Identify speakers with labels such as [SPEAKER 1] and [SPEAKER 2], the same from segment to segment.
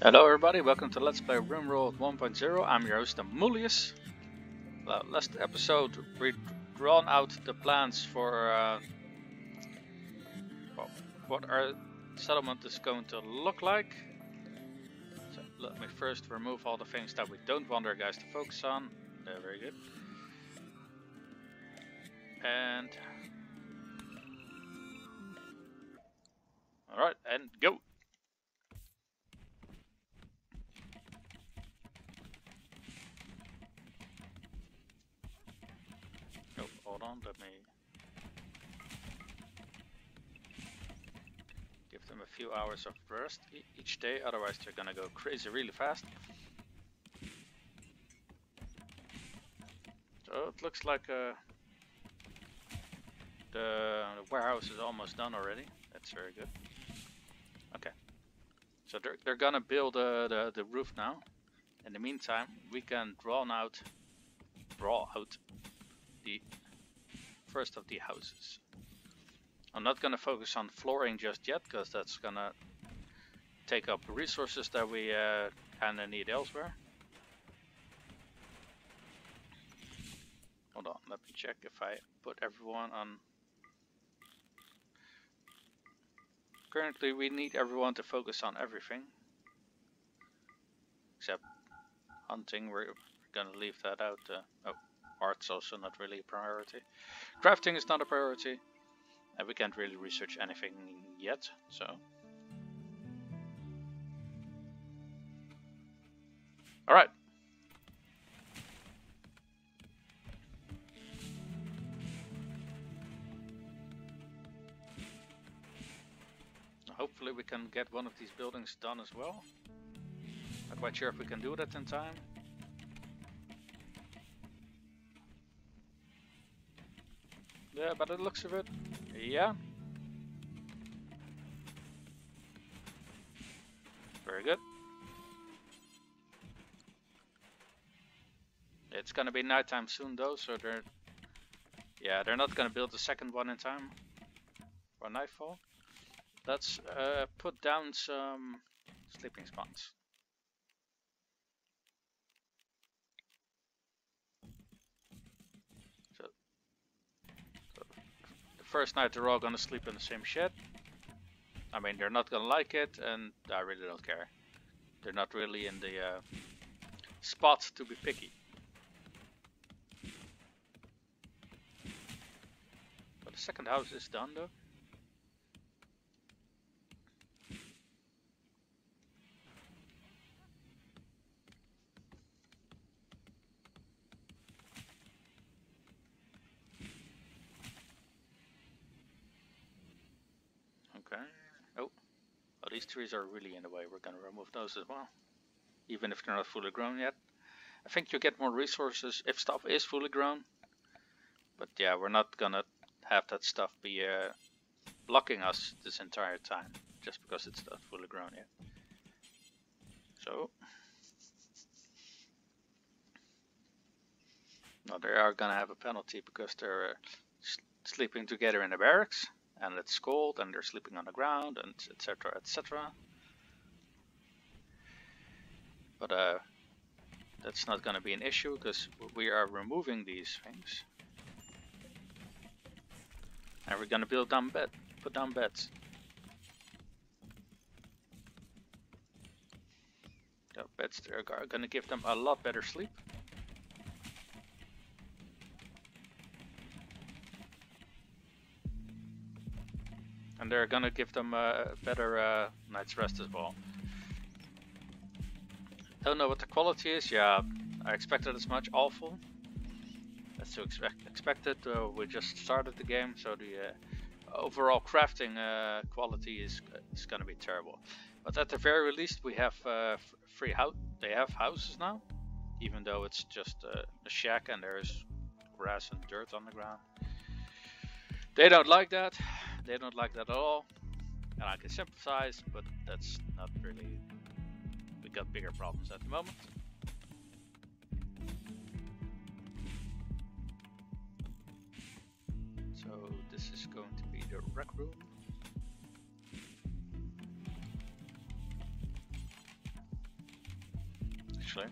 [SPEAKER 1] Hello everybody, welcome to Let's Play RimWorld 1.0. I'm your host Demoulius. Well, last episode we drawn out the plans for uh, well, what our settlement is going to look like. So let me first remove all the things that we don't want our guys to focus on. They're very good. And Alright, and go! Oh, hold on, let me give them a few hours of rest e each day, otherwise they're gonna go crazy really fast. So it looks like uh, the warehouse is almost done already. That's very good. Okay. So they're, they're gonna build uh, the, the roof now. In the meantime, we can draw out, draw out the first of the houses. I'm not gonna focus on flooring just yet, because that's gonna take up resources that we uh, kinda need elsewhere. Hold on, let me check if I put everyone on Currently we need everyone to focus on everything. Except hunting, we're gonna leave that out. Uh, oh, art's also not really a priority. Crafting is not a priority. And we can't really research anything yet, so... Alright. hopefully we can get one of these buildings done as well. Not quite sure if we can do that in time. Yeah, but it looks of it, yeah. Very good. It's gonna be nighttime soon though, so they're... Yeah, they're not gonna build the second one in time. For nightfall. Let's uh, put down some sleeping spots. So, so, the first night they're all gonna sleep in the same shed. I mean, they're not gonna like it, and I really don't care. They're not really in the uh, spot to be picky. But the second house is done though. these trees are really in the way. We're going to remove those as well. Even if they're not fully grown yet. I think you get more resources if stuff is fully grown. But yeah, we're not going to have that stuff be uh, blocking us this entire time. Just because it's not fully grown yet. So. Now they are going to have a penalty because they're uh, sleeping together in the barracks and it's cold and they're sleeping on the ground and etc etc but uh, that's not going to be an issue because we are removing these things. And we're going to build down bed put down beds. The beds are going to give them a lot better sleep and they're gonna give them a better uh, night's rest as well. Don't know what the quality is. Yeah, I expected as much. Awful. That's to expect expected. Uh, we just started the game, so the uh, overall crafting uh, quality is is gonna be terrible. But at the very least, we have uh, free house. They have houses now, even though it's just uh, a shack and there's grass and dirt on the ground. They don't like that. They don't like that at all. And I can sympathize, but that's not really... We got bigger problems at the moment. So this is going to be the rec room. actually.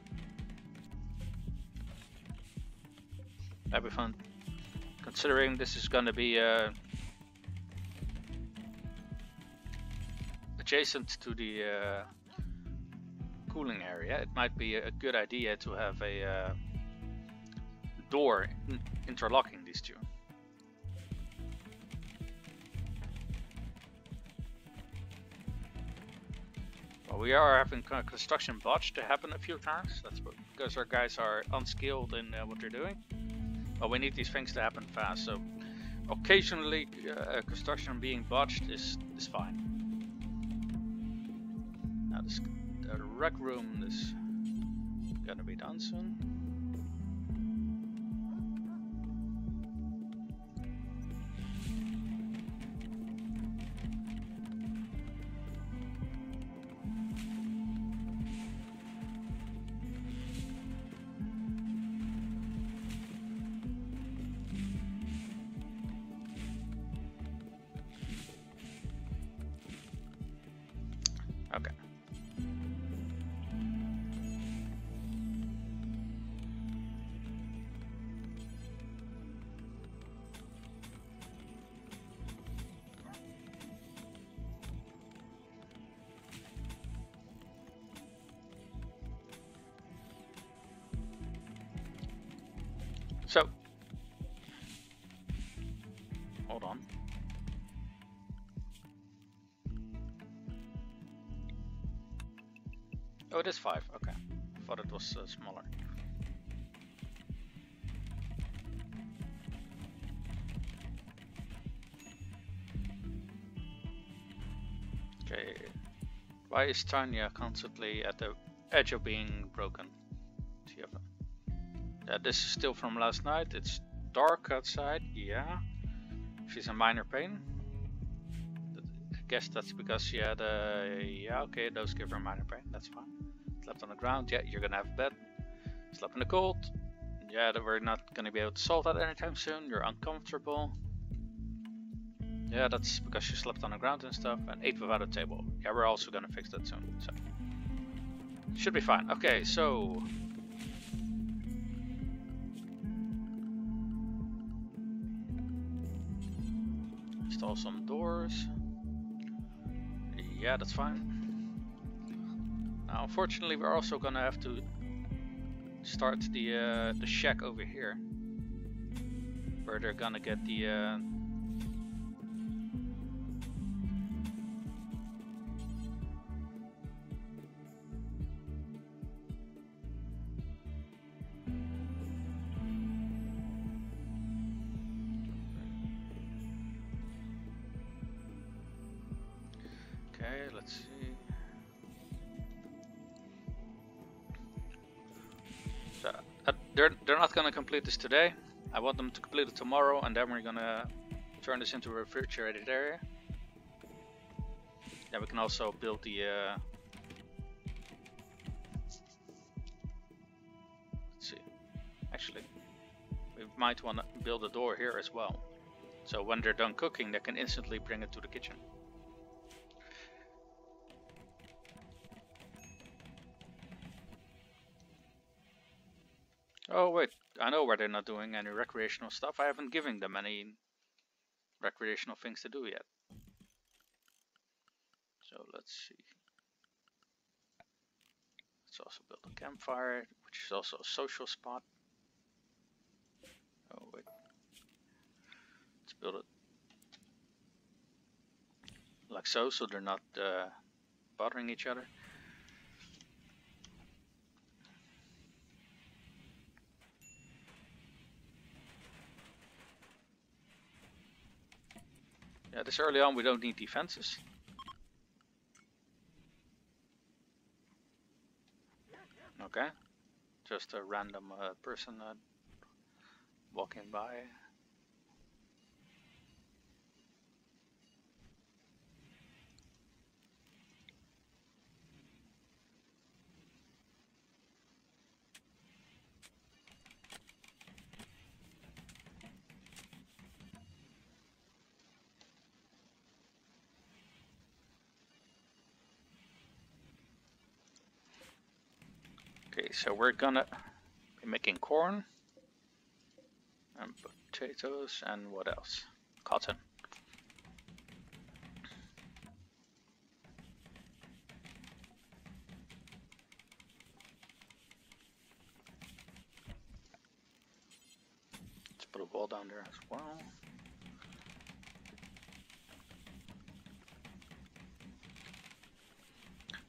[SPEAKER 1] That'd be fun. Considering this is gonna be uh, adjacent to the uh, cooling area, it might be a good idea to have a uh, door interlocking these two. Well, we are having construction botched to happen a few times. That's because our guys are unskilled in uh, what they're doing. But we need these things to happen fast. So occasionally uh, construction being botched is, is fine. Rec room is gonna be done soon. It is five. Okay, I thought it was uh, smaller. Okay, why is Tanya constantly at the edge of being broken? Yeah, this is still from last night. It's dark outside. Yeah. She's in minor pain. I guess that's because she had a... Yeah, okay, those give her minor pain. That's fine. Slept on the ground. Yeah, you're gonna have a bed. Slept in the cold. Yeah, that we're not gonna be able to solve that anytime soon. You're uncomfortable. Yeah, that's because you slept on the ground and stuff and ate without a table. Yeah, we're also gonna fix that soon. So should be fine. Okay, so install some doors. Yeah, that's fine. Now, unfortunately, we're also gonna have to start the uh, the shack over here, where they're gonna get the uh, they're they're not gonna complete this today. I want them to complete it tomorrow and then we're gonna turn this into a refrigerated area. Then we can also build the uh, let's see. Actually, we might want to build a door here as well. So when they're done cooking, they can instantly bring it to the kitchen. Oh wait, I know where they're not doing any recreational stuff. I haven't given them any recreational things to do yet. So let's see. Let's also build a campfire, which is also a social spot. Oh wait. Let's build it like so, so they're not uh, bothering each other. Yeah, this early on we don't need defenses. Okay, just a random uh, person uh, walking by. So we're gonna be making corn and potatoes and what else? Cotton. Let's put a wall down there as well.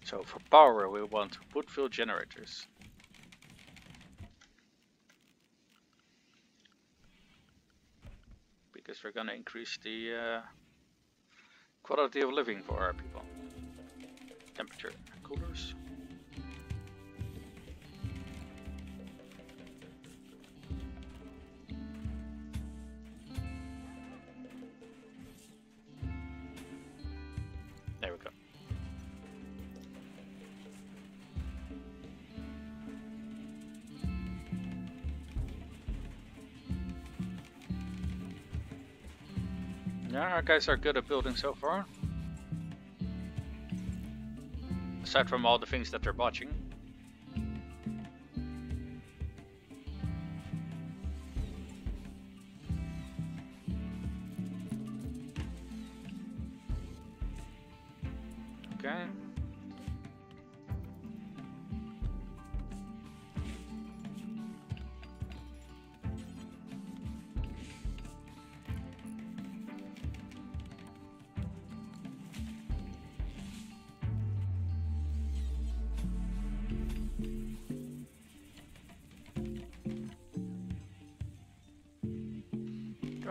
[SPEAKER 1] So for power we want wood fuel generators. We're gonna increase the uh, quality of living for our people. Temperature coolers. Our guys are good at building so far. Aside from all the things that they're botching.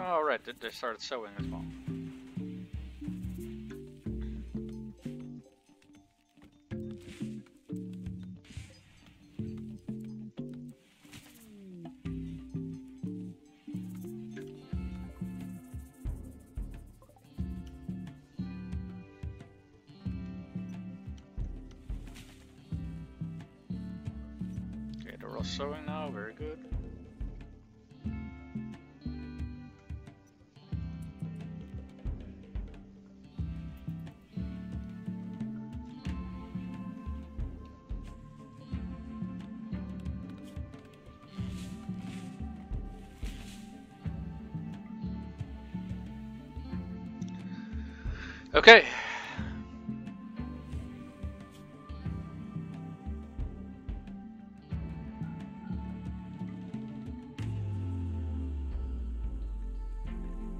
[SPEAKER 1] Oh, right, they- they started sewing as well. Okay.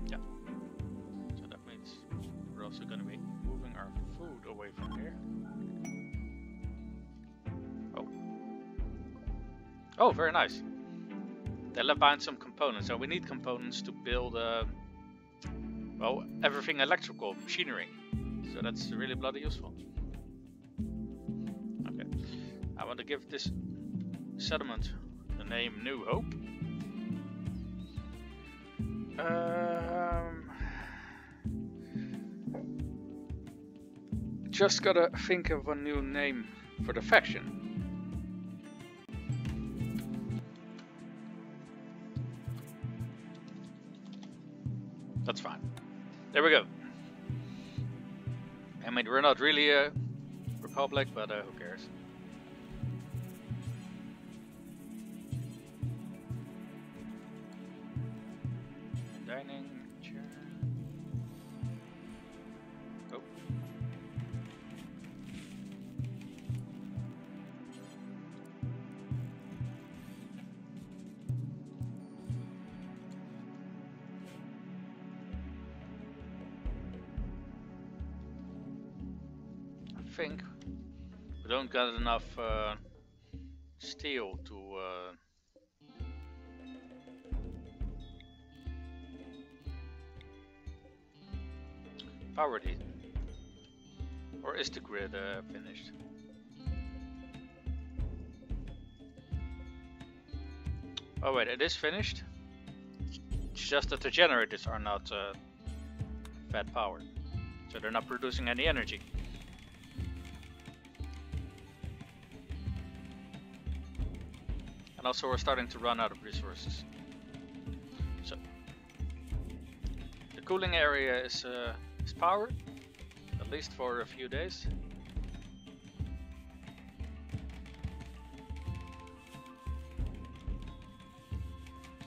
[SPEAKER 1] Yeah. So that means we're also going to be moving our food away from here. Oh. Oh, very nice. They left behind some components, so we need components to build uh, well, everything electrical, machinery. So that's really bloody useful. Okay. I want to give this settlement the name New Hope. Um, just gotta think of a new name for the faction. There we go. I mean, we're not really a republic, but uh, who cares? Think we don't got enough uh, steel to uh, power these. Or is the grid uh, finished? Oh wait, it is finished. It's just that the generators are not uh, fed power, so they're not producing any energy. And also we're starting to run out of resources. So the cooling area is, uh, is powered, at least for a few days.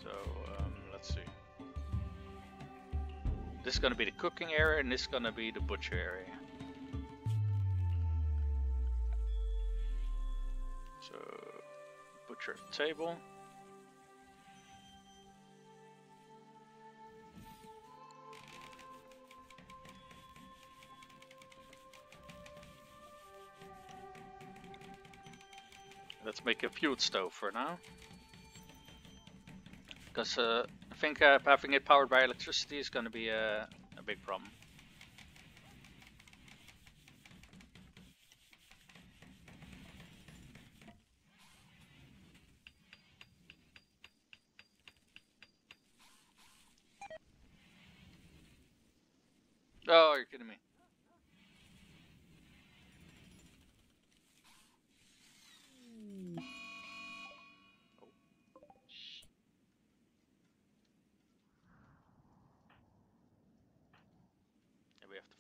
[SPEAKER 1] So um, let's see. This is going to be the cooking area and this is going to be the butcher area. Table. Let's make a fuel stove for now. Because uh, I think uh, having it powered by electricity is going to be a, a big problem. Oh, you're kidding me.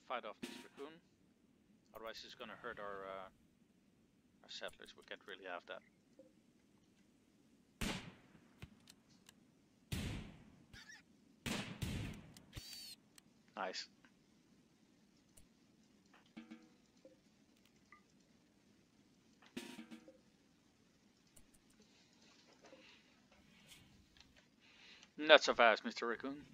[SPEAKER 1] fight off this raccoon. Otherwise is gonna hurt our, uh, our settlers. We can't really have that. Nice. Not so fast, Mr. Raccoon.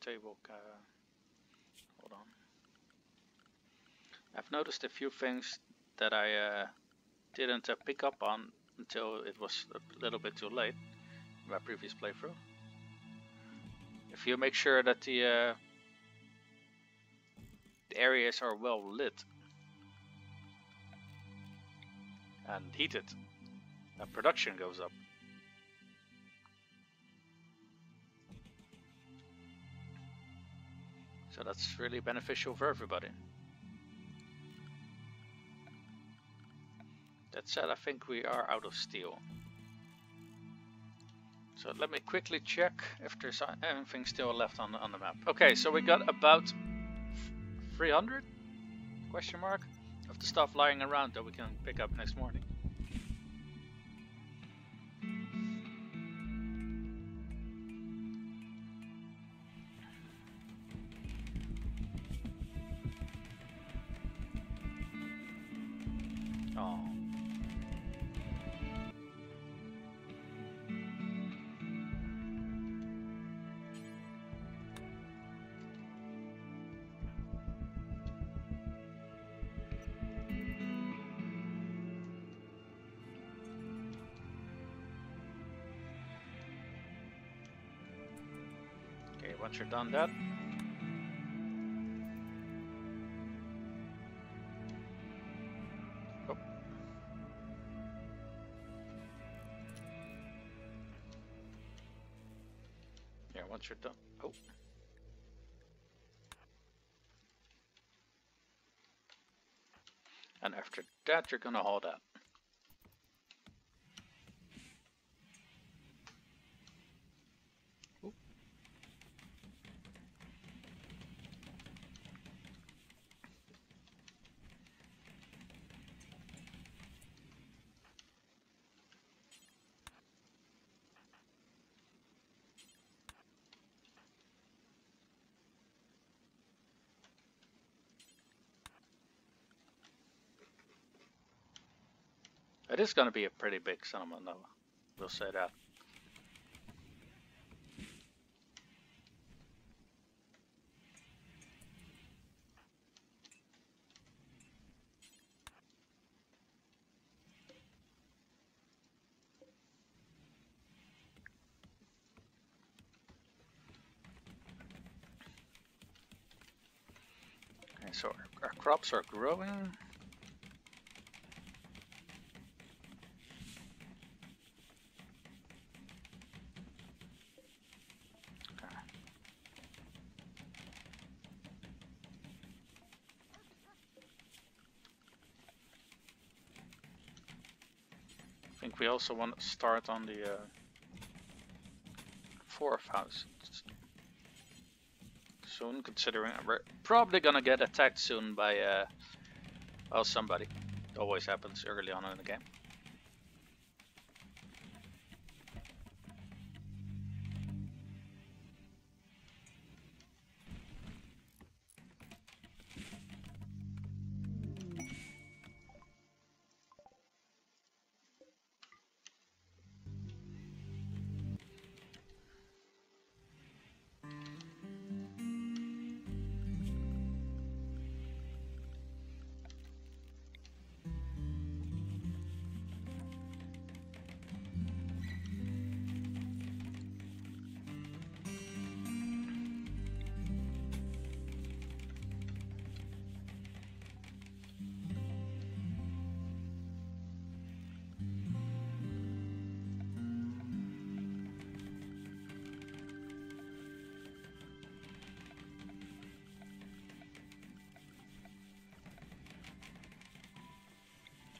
[SPEAKER 1] Table. Uh, hold on. I've noticed a few things that I uh, didn't uh, pick up on until it was a little bit too late in my previous playthrough. If you make sure that the, uh, the areas are well lit and heated, and production goes up. So that's really beneficial for everybody. That said, I think we are out of steel. So let me quickly check if there's anything still left on the, on the map. Okay, so we got about 300 question mark of the stuff lying around that we can pick up next morning. Once you're done that. Oh. Yeah, once you're done. Oh. And after that, you're gonna hold that. Is going to be a pretty big settlement though, we'll say that. Okay, so our, our crops are growing. Also want to start on the uh, fourth house soon, considering we're probably gonna get attacked soon by uh, well somebody. Always happens early on in the game.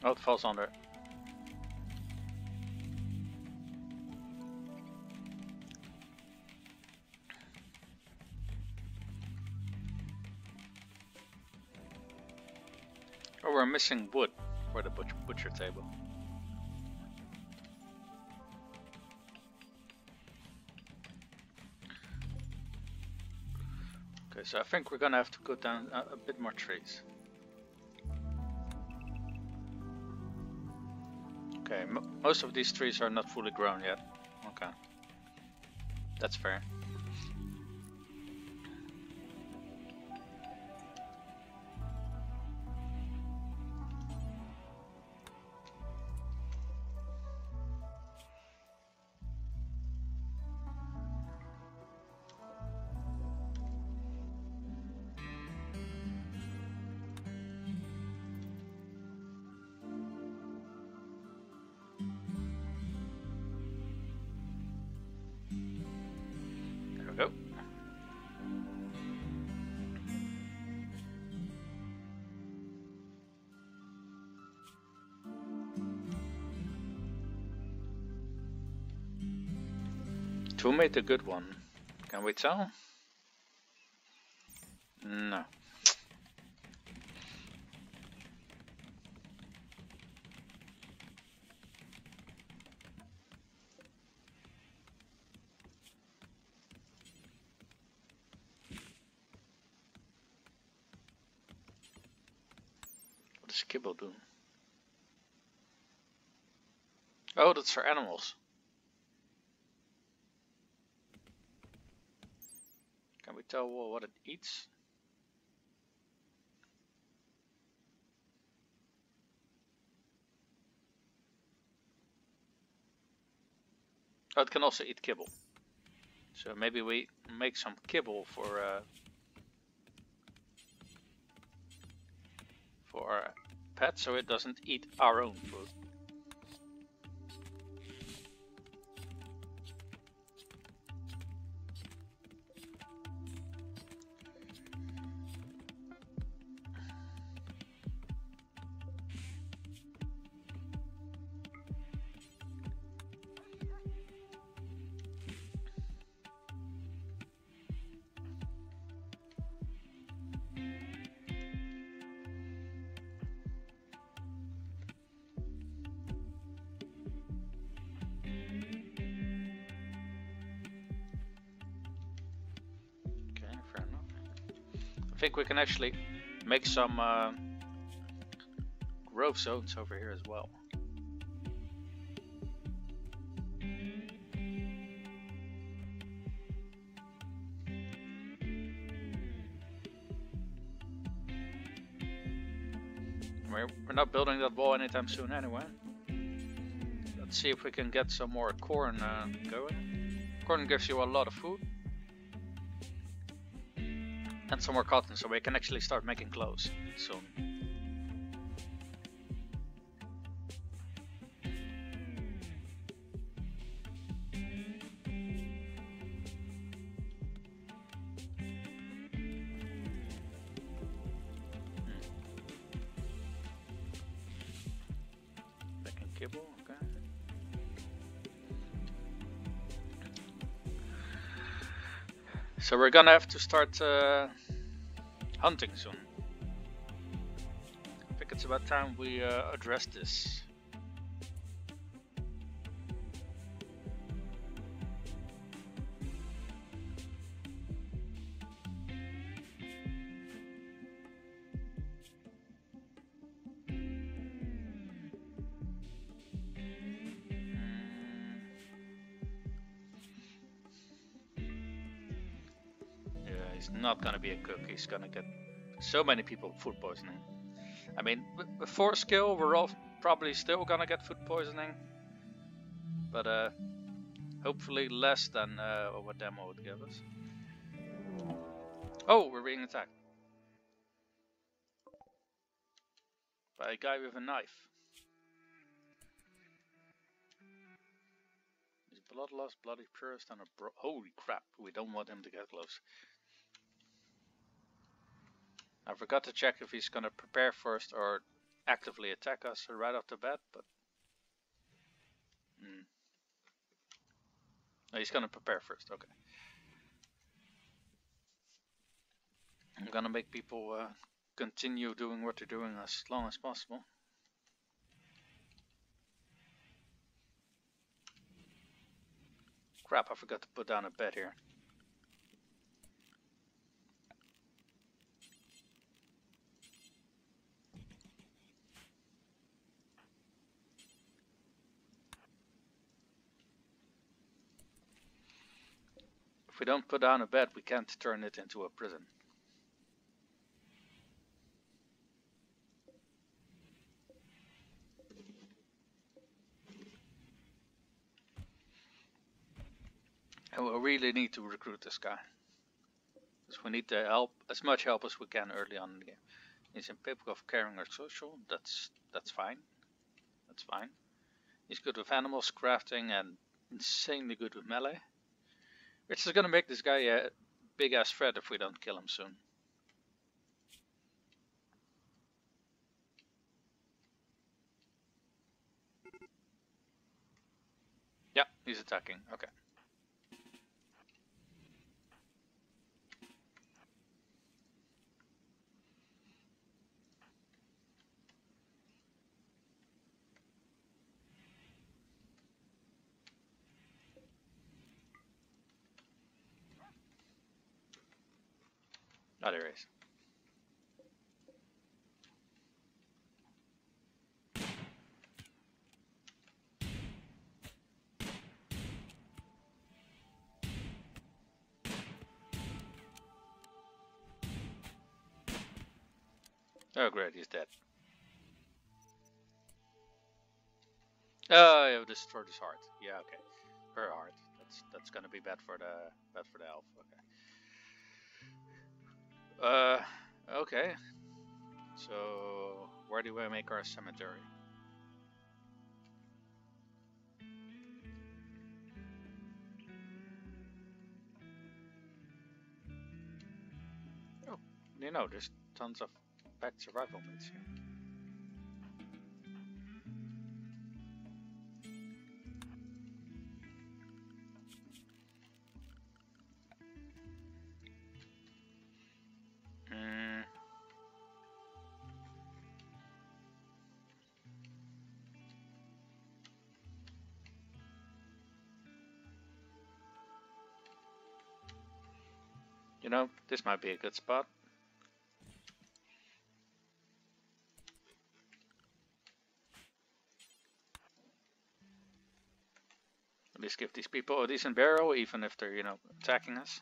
[SPEAKER 1] Oh, it falls under. Oh, we're missing wood for the butcher, butcher table. Okay, so I think we're gonna have to cut down a, a bit more trees. Most of these trees are not fully grown yet. Okay. That's fair. Who made the good one? Can we tell? No. Oh, that's for animals. Can we tell what it eats. Oh, it can also eat kibble. So maybe we make some kibble for uh, for our pet so it doesn't eat our own food. Think we can actually make some uh, growth zones over here as well. We're, we're not building that wall anytime soon anyway. Let's see if we can get some more corn uh, going. Corn gives you a lot of food and some more cotton so we can actually start making clothes soon. Hmm. So we're gonna have to start uh, hunting soon. I think it's about time we uh, address this. Not gonna be a cook. He's gonna get so many people food poisoning. I mean, four skill, we're all probably still gonna get food poisoning, but uh, hopefully less than uh, what demo would give us. Oh, we're being attacked by a guy with a knife. Blood loss, bloody purist, and a bro- holy crap! We don't want him to get close. I forgot to check if he's gonna prepare first or actively attack us right off the bat, but... Hmm. No, he's gonna prepare first, okay. I'm gonna make people uh, continue doing what they're doing as long as possible. Crap, I forgot to put down a bed here. If we don't put down a bed, we can't turn it into a prison. And we really need to recruit this guy. Because we need to help, as much help as we can early on in the game. He's incapable of caring or social, that's that's fine. That's fine. He's good with animals, crafting, and insanely good with melee. Which is gonna make this guy a big ass threat if we don't kill him soon. Yeah, he's attacking. Okay. Oh, there is. Oh great, he's dead. Oh, yeah, destroyed his heart. Yeah, okay. Her heart. That's that's gonna be bad for the bad for the elf. Okay. Uh, okay. So, where do we make our cemetery? Oh, you know, there's tons of pet survival bits here. Know, this might be a good spot. At least give these people a decent barrel, even if they're, you know, attacking us.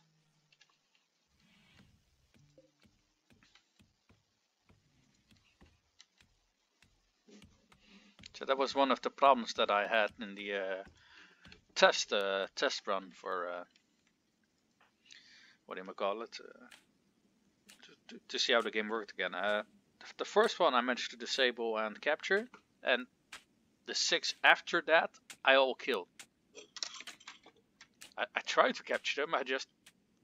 [SPEAKER 1] So that was one of the problems that I had in the uh, test uh, test run for uh, what do you call it, uh, to, to, to, see how the game worked again. Uh, the first one I managed to disable and capture, and the six after that I all killed. I, I tried to capture them, I just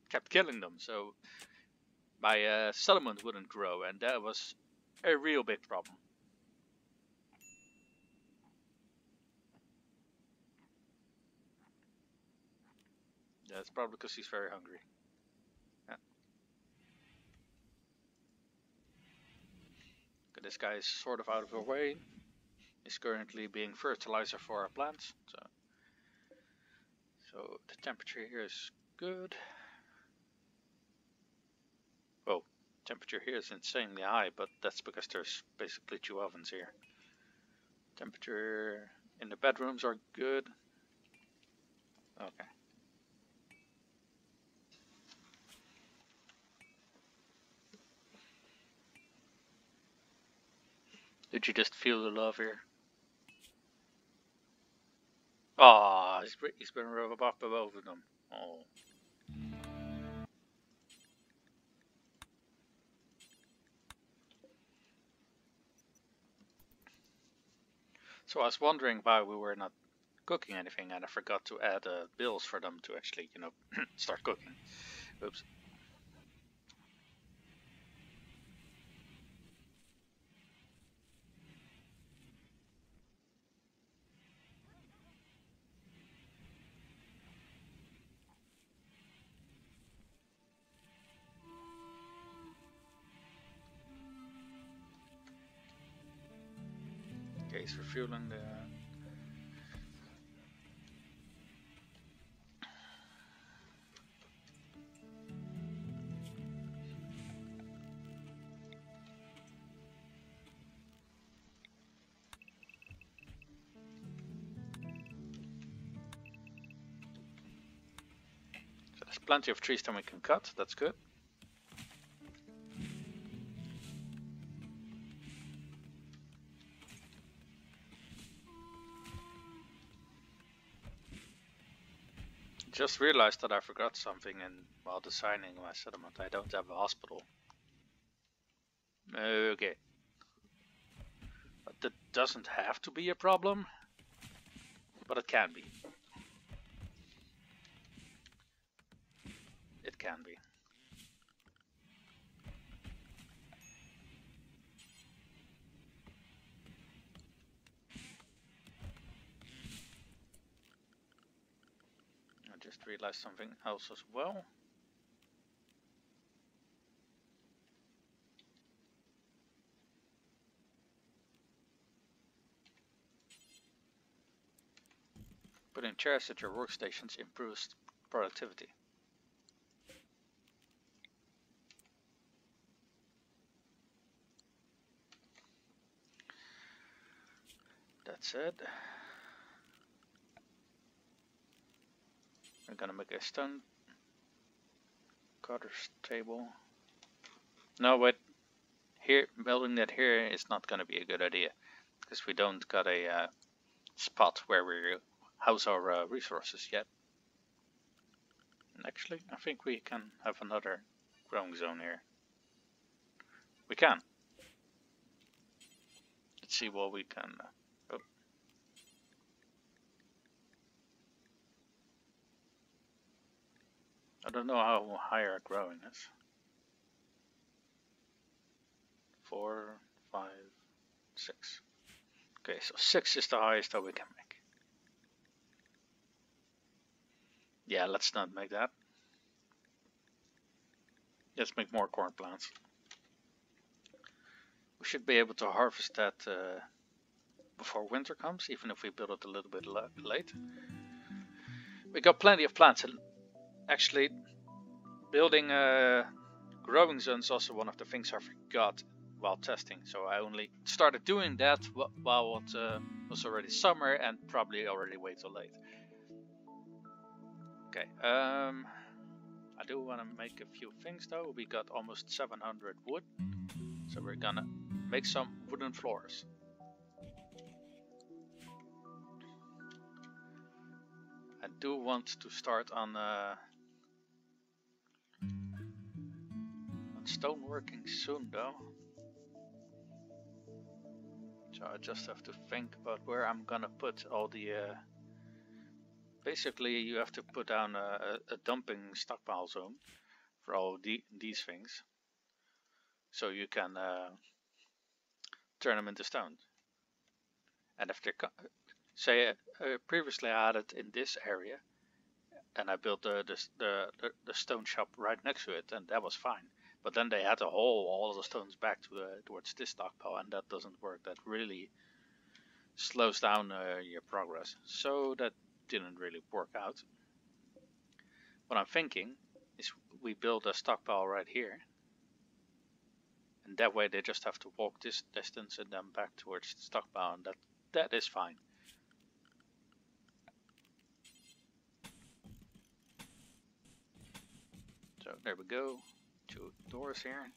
[SPEAKER 1] kept killing them, so my uh, settlement wouldn't grow, and that was a real big problem. It's probably because he's very hungry. This guy is sort of out of our way. He's currently being fertilizer for our plants. So, so the temperature here is good. Oh, temperature here is insanely high, but that's because there's basically two ovens here. Temperature in the bedrooms are good. Okay. Did you just feel the love here? Ah, he's, he's been rubbed up above them. Oh. So I was wondering why we were not cooking anything and I forgot to add uh, bills for them to actually, you know, start cooking. Oops. Refueling the there's plenty of trees that we can cut, that's good. Just realized that I forgot something in while designing my settlement. I don't have a hospital. Okay. But that doesn't have to be a problem, but it can be. It can be. Realized something else as well. Putting chairs at your workstations improves productivity. That's it. We're gonna make a stone cutter's table. No, but here building that here is not gonna be a good idea because we don't got a uh, spot where we house our uh, resources yet. And actually, I think we can have another growing zone here. We can. Let's see what we can. Uh, I don't know how high our growing is. Four, five, six. Okay, so six is the highest that we can make. Yeah, let's not make that. Let's make more corn plants. We should be able to harvest that uh, before winter comes, even if we build it a little bit late. We got plenty of plants actually building a growing zone is also one of the things I forgot while testing. So I only started doing that while it uh, was already summer and probably already way too late. Okay, um, I do want to make a few things though. We got almost 700 wood, so we're gonna make some wooden floors. I do want to start on uh, stoneworking soon though. So I just have to think about where I'm gonna put all the... Uh, basically you have to put down a, a dumping stockpile zone for all the, these things. So you can uh, turn them into stone. And if they're... Say, uh, previously I had it in this area and I built the, the, the, the stone shop right next to it and that was fine. But then they had to haul all the stones back to the, towards this stockpile, and that doesn't work. That really slows down uh, your progress. So that didn't really work out. What I'm thinking is we build a stockpile right here. And that way they just have to walk this distance and then back towards the stockpile and that, that is fine. So there we go. Two doors here.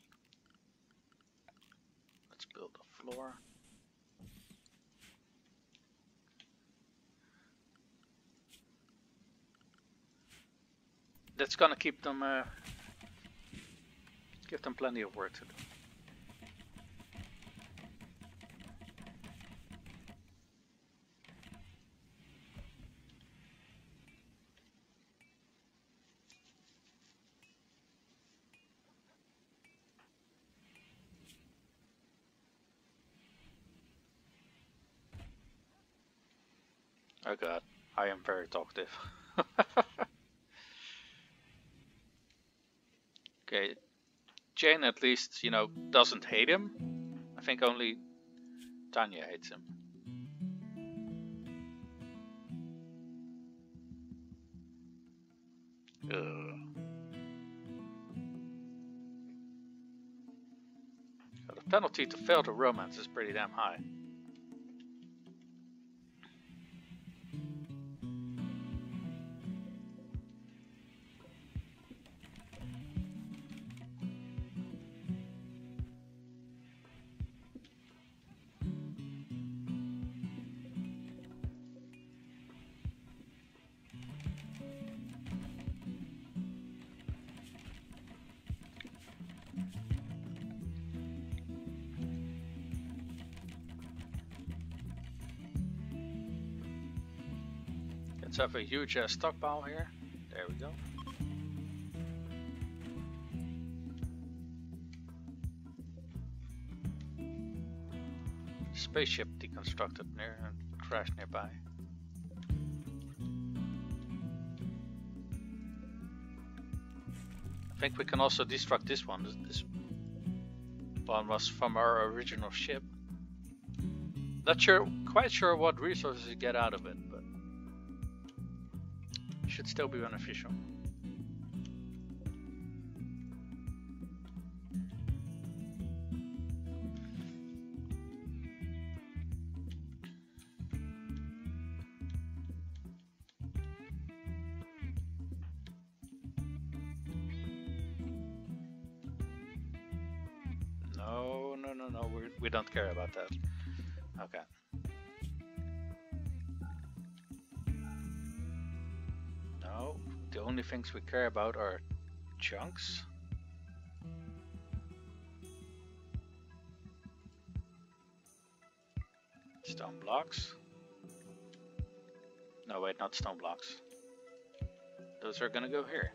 [SPEAKER 1] Let's build a floor. that's gonna keep them, uh, give them plenty of work to do. Oh god, I am very talkative. Okay, Jane at least, you know, doesn't hate him. I think only Tanya hates him. Ugh. the penalty to fail to romance is pretty damn high. Have a huge uh, stockpile here. There we go. Spaceship deconstructed near and crashed nearby. I think we can also destruct this one. This one was from our original ship. Not sure, quite sure what resources you get out of it still be beneficial. No, no, no, no, we, we don't care about that. Okay. The only things we care about are chunks. Stone blocks. No, wait, not stone blocks. Those are gonna go here.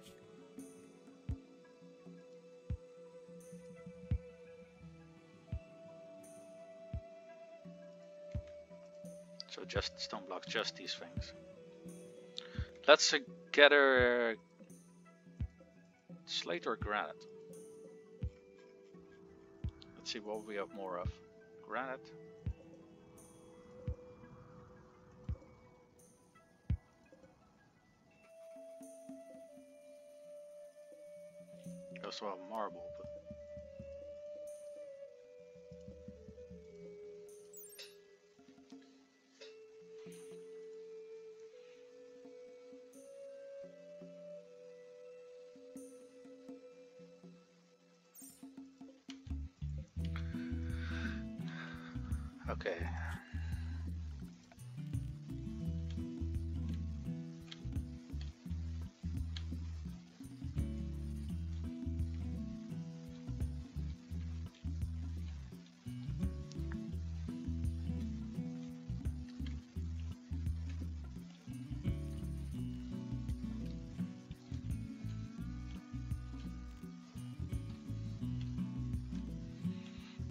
[SPEAKER 1] So just stone blocks, just these things. Let's a slate or granite. Let's see what we have more of. Granite. also have marble, Okay.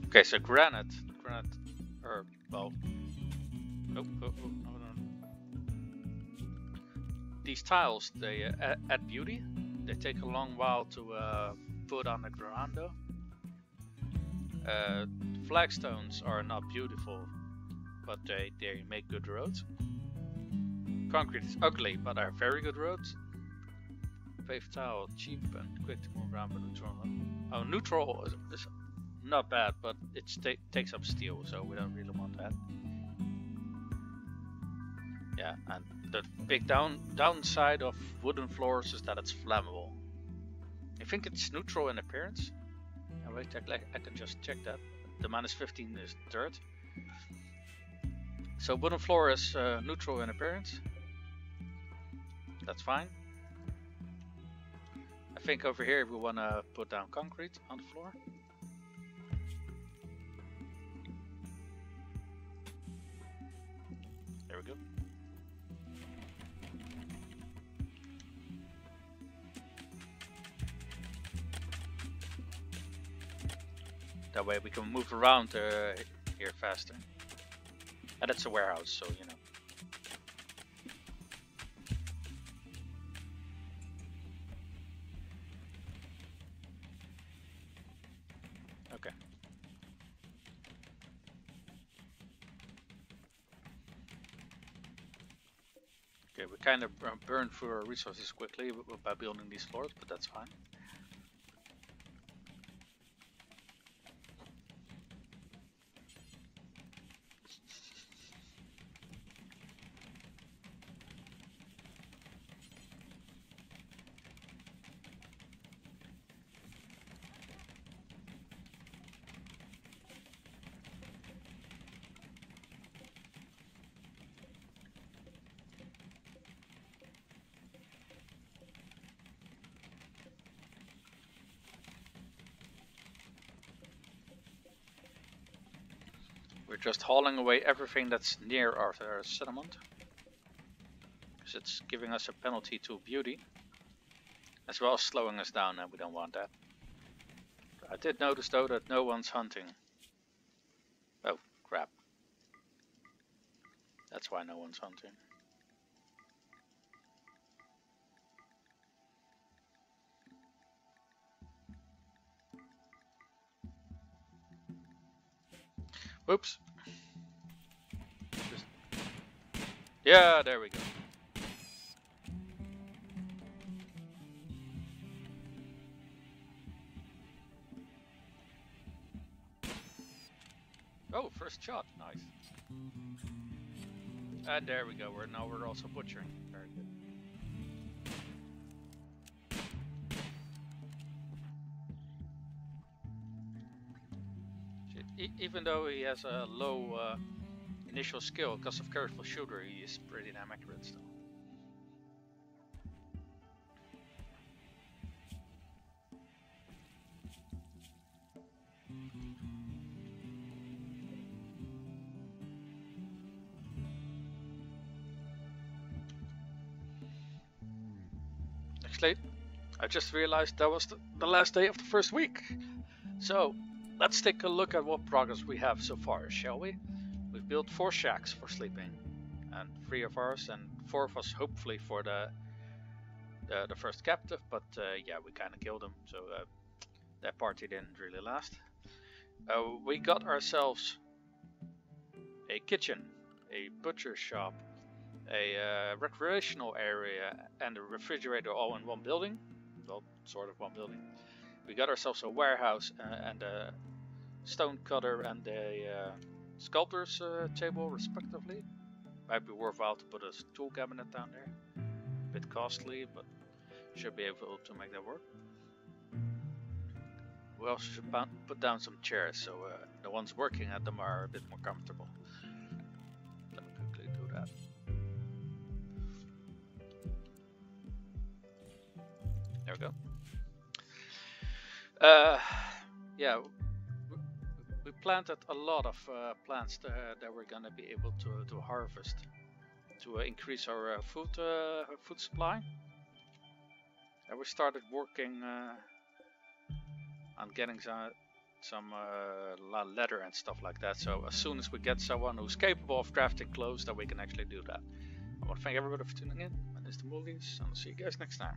[SPEAKER 1] Okay, so granite, These tiles, they uh, add beauty. They take a long while to uh, put on the ground though. Uh, flagstones are not beautiful, but they, they make good roads. Concrete is ugly, but are very good roads. Paved tile, cheap and quick to move around, but neutral. Oh, neutral is, is not bad, but it takes up steel, so we don't really want that. Yeah, and the big down downside of wooden floors is that it's flammable. I think it's neutral in appearance. Oh, wait, I, I can just check that. The minus 15 is dirt. So wooden floor is uh, neutral in appearance. That's fine. I think over here we want to put down concrete on the floor. That way we can move around uh, here faster. And it's a warehouse, so you know. Okay. Okay, we kind of burn through our resources quickly by building these floors, but that's fine. Just hauling away everything that's near our settlement. Because it's giving us a penalty to beauty. As well as slowing us down and we don't want that. I did notice though that no one's hunting. Oh, crap. That's why no one's hunting. Whoops. Yeah, there we go. Oh, first shot, nice. And there we go, we're now we're also butchering. Very good. even though he has a low uh, initial skill because of careful shooter, he is pretty damn accurate still. Actually, I just realized that was the last day of the first week. So, Let's take a look at what progress we have so far, shall we? We've built four shacks for sleeping, and three of ours, and four of us hopefully for the the, the first captive, but uh, yeah, we kind of killed him, so uh, that party didn't really last. Uh, we got ourselves a kitchen, a butcher shop, a uh, recreational area, and a refrigerator all in one building. Well, sort of one building we got ourselves a warehouse uh, and a stone cutter and a uh, sculptor's uh, table respectively. Might be worthwhile to put a tool cabinet down there. A bit costly, but should be able to make that work. We also should put down some chairs so uh, the ones working at them are a bit more comfortable. Let me quickly do that. There we go. Uh, yeah, we planted a lot of uh, plants that, that we're gonna be able to, to harvest to uh, increase our uh, food uh, food supply. And we started working uh, on getting some some leather and stuff like that. So as soon as we get someone who's capable of crafting clothes, then we can actually do that. I want to thank everybody for tuning in. My name is Demoulius, and I'll see you guys next time.